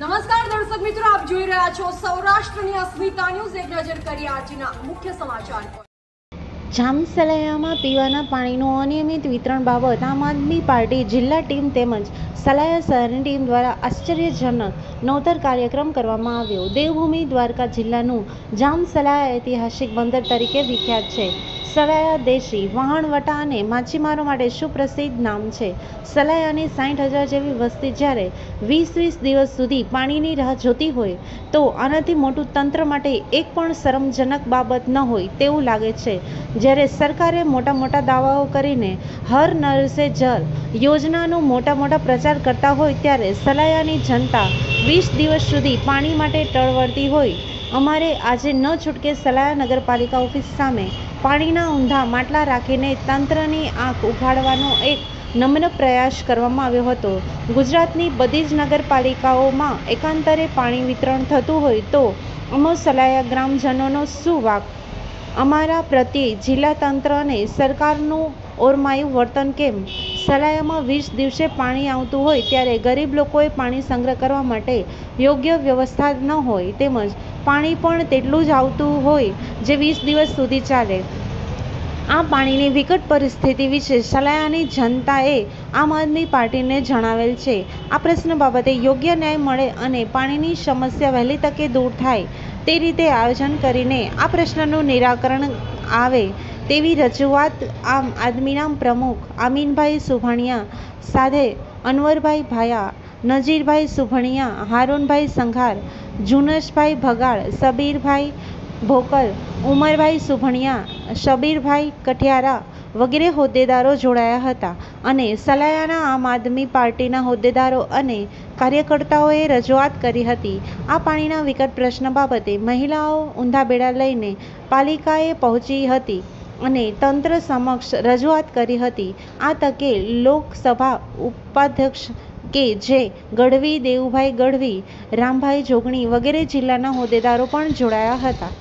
નમસ્કાર દર્શક મિત્રો, આપ જોઈ રહ્યા છો સૌરાષ્ટ્રની અસ્મિતા ન્યૂઝ. એક નજર કરી આજના મુખ્ય સમાચાર પર. જામસલાયામાં પીવાના પાણીનું અનિયમિત વિતરણ બાબત આમ આદમી પાર્ટી જિલ્લા ટીમ તેમજ સલાયા શહેરની ટીમ દ્વારા આશ્ચર્યજનક નવતર કાર્યક્રમ કરવામાં આવ્યો. દેવભૂમિ દ્વારકા જિલ્લાનું જામસલાયા ઐતિહાસિક બંદર તરીકે વિખ્યાત છે. સલાયા દેશી વહાણવટા અને માછીમારો માટે સુપ્રસિદ્ધ નામ છે. સલાયાની સાઠ હજાર જેવી વસ્તી જ્યારે વીસ વીસ દિવસ સુધી પાણીની રાહ જોતી હોય, તો આનાથી મોટું તંત્ર માટે એક પણ શરમજનક બાબત ન હોય તેવું લાગે છે. જ્યારે સરકારે મોટા મોટા દાવાઓ કરીને હર નર સે જલ યોજનાનો મોટા મોટા પ્રચાર કરતા હોય ત્યારે સલાયાની જનતા વીસ દિવસ સુધી પાણી માટે ટળવળતી હોય. અમારે આજે ન છૂટકે સલાયા નગરપાલિકા ઓફિસ સામે પાણીના ઊંધા માટલા રાખીને તંત્રની આંખ ઉઘાડવાનો એક નમ્ર પ્રયાસ કરવામાં આવ્યો હતો. ગુજરાતની બધી જ નગરપાલિકાઓમાં એકાંતરે પાણી વિતરણ થતું હોય તો અમો સલાયા ગ્રામજનોનો શું વાંક? અમારા પ્રત્યે જિલ્લા તંત્ર અને સરકારનું ઓરમાયું વર્તન કેમ? સલાયામાં વીસ દિવસે પાણી આવતું હોય ત્યારે ગરીબ લોકોએ પાણી સંગ્રહ કરવા માટે યોગ્ય વ્યવસ્થા ન હોય તેમજ પાણી પણ તેટલું જ આવતું હોય જે વીસ દિવસ સુધી ચાલે. આ પાણીની વિકટ પરિસ્થિતિ વિશે સલાયાની જનતાએ આમ આદમી પાર્ટીને જણાવેલ છે. આ પ્રશ્ન બાબતે યોગ્ય ન્યાય મળે અને પાણીની સમસ્યા વહેલી તકે દૂર થાય. તે રીતે આયોજન કરીને આ પ્રશ્નનું નિરાકરણ આવે તેવી રજૂઆત આમ આદમીના પ્રમુખ આમીનભાઈ સુભાણિયા સાથે અનવરભાઈ ભાયા, નજીરભાઈ સુભણિયા, હારૂનભાઈ સંઘાર જુનસભાઈ ભગાડ સબીરભાઈ ભોકલ, ઉમરભાઈ સુભણિયા, શબીરભાઈ કઠિયારા વગેરે હોદ્દેદારો જોડાયા હતા અને સલાયાના આમ આદમી પાર્ટીના હોદ્દેદારો અને કાર્યકર્તાઓએ રજૂઆત કરી હતી. આ પાણીના વિકટ પ્રશ્ન બાબતે મહિલાઓ ઊંધા બેડા લઈને પાલિકાએ પહોંચી હતી અને તંત્ર સમક્ષ રજૂઆત કરી હતી. આ તકે લોકસભા ઉપાધ્યક્ષ કે જે ગઢવી, દેવુભાઈ ગઢવી, રામભાઈ જોગણી વગેરે જિલ્લાના હોદ્દેદારો પણ જોડાયા હતા.